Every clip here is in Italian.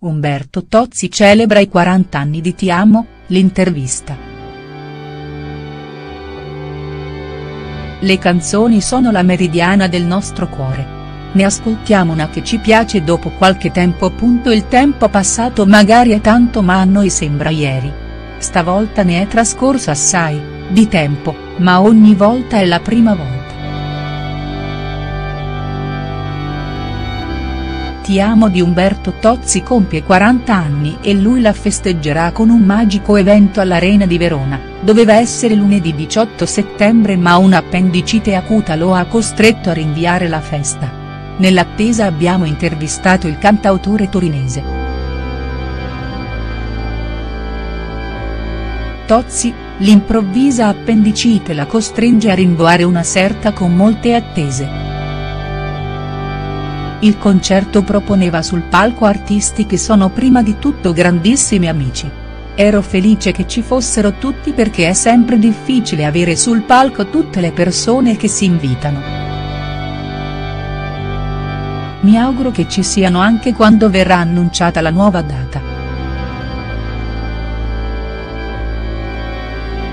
Umberto Tozzi celebra i 40 anni di Ti amo, l'intervista. Le canzoni sono la meridiana del nostro cuore. Ne ascoltiamo una che ci piace dopo qualche tempo. Il tempo passato magari è tanto ma a noi sembra ieri. Stavolta ne è trascorso assai, di tempo, ma ogni volta è la prima volta. Ti amo di Umberto Tozzi compie 40 anni e lui la festeggerà con un magico evento all'Arena di Verona, doveva essere lunedì 18 settembre ma un'appendicite acuta lo ha costretto a rinviare la festa. Nell'attesa abbiamo intervistato il cantautore torinese. Tozzi, l'improvvisa appendicite la costringe a rinviare una serta con molte attese. Il concerto proponeva sul palco artisti che sono prima di tutto grandissimi amici. Ero felice che ci fossero tutti perché è sempre difficile avere sul palco tutte le persone che si invitano. Mi auguro che ci siano anche quando verrà annunciata la nuova data.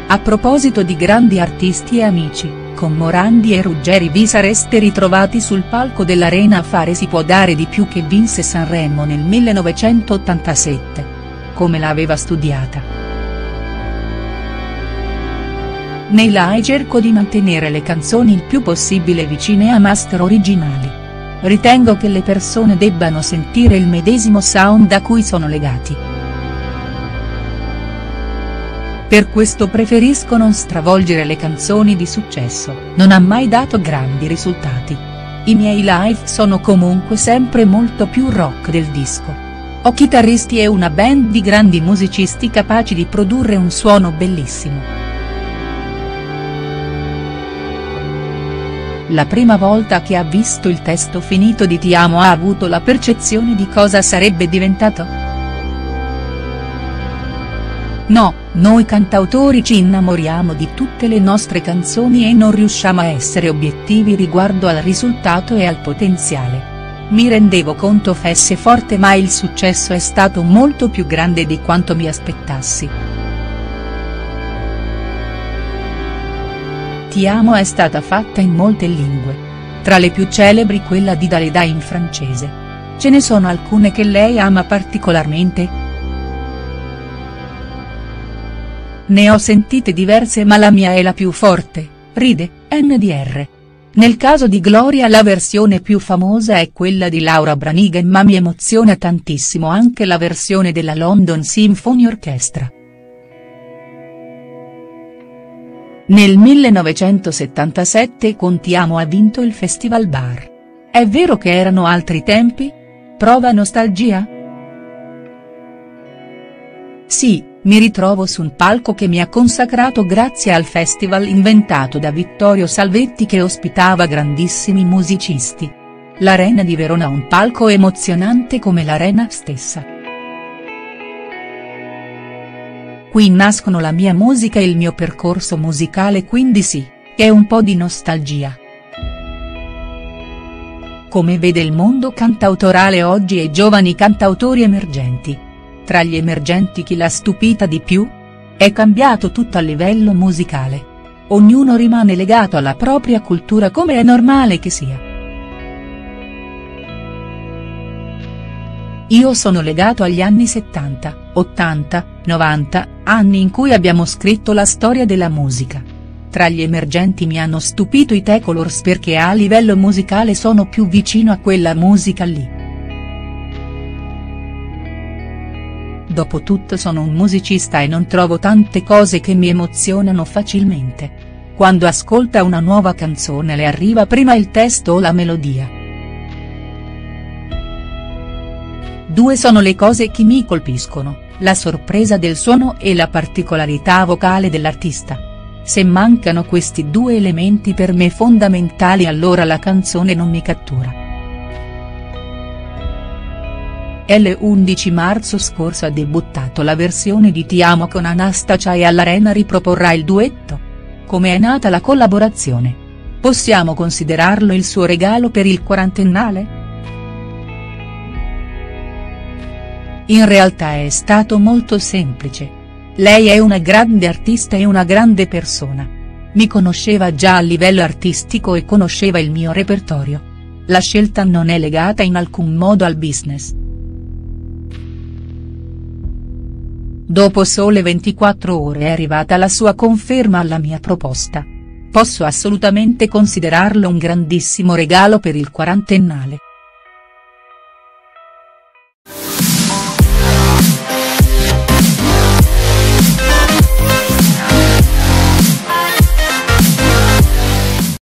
A proposito di grandi artisti e amici con Morandi e Ruggeri vi sareste ritrovati sul palco dell'Arena a fare Si può dare di più che vinse Sanremo nel 1987. Come l'aveva studiata. Nei live cerco di mantenere le canzoni il più possibile vicine a master originali. Ritengo che le persone debbano sentire il medesimo sound a cui sono legati. Per questo preferisco non stravolgere le canzoni di successo, non ha mai dato grandi risultati. I miei live sono comunque sempre molto più rock del disco. Ho chitarristi e una band di grandi musicisti capaci di produrre un suono bellissimo. La prima volta che ha visto il testo finito di Ti amo ha avuto la percezione di cosa sarebbe diventato?. No, noi cantautori ci innamoriamo di tutte le nostre canzoni e non riusciamo a essere obiettivi riguardo al risultato e al potenziale. Mi rendevo conto fosse forte ma il successo è stato molto più grande di quanto mi aspettassi. Ti amo è stata fatta in molte lingue. Tra le più celebri quella di Dalida in francese. Ce ne sono alcune che lei ama particolarmente?. Ne ho sentite diverse ma la mia è la più forte, ride, NDR. Nel caso di Gloria la versione più famosa è quella di Laura Branigan ma mi emoziona tantissimo anche la versione della London Symphony Orchestra. Nel 1977 Contiamo ha vinto il Festival Bar. È vero che erano altri tempi? Prova nostalgia?. Sì, mi ritrovo su un palco che mi ha consacrato grazie al festival inventato da Vittorio Salvetti che ospitava grandissimi musicisti. L'Arena di Verona un palco emozionante come l'Arena stessa. Qui nascono la mia musica e il mio percorso musicale quindi sì, è un po' di nostalgia. Come vede il mondo cantautorale oggi e giovani cantautori emergenti. Tra gli emergenti chi l'ha stupita di più? È cambiato tutto a livello musicale. Ognuno rimane legato alla propria cultura come è normale che sia. Io sono legato agli anni 70, 80, 90, anni in cui abbiamo scritto la storia della musica. Tra gli emergenti mi hanno stupito i T-Colors perché a livello musicale sono più vicino a quella musica lì. Dopotutto sono un musicista e non trovo tante cose che mi emozionano facilmente. Quando ascolta una nuova canzone le arriva prima il testo o la melodia. Due sono le cose che mi colpiscono, la sorpresa del suono e la particolarità vocale dell'artista. Se mancano questi due elementi per me fondamentali allora la canzone non mi cattura. L'11 marzo scorso ha debuttato la versione di Ti amo con Anastacia e all'Arena riproporrà il duetto. Come è nata la collaborazione? Possiamo considerarlo il suo regalo per il quarantennale?. In realtà è stato molto semplice. Lei è una grande artista e una grande persona. Mi conosceva già a livello artistico e conosceva il mio repertorio. La scelta non è legata in alcun modo al business. Dopo sole 24 ore è arrivata la sua conferma alla mia proposta. Posso assolutamente considerarlo un grandissimo regalo per il quarantennale.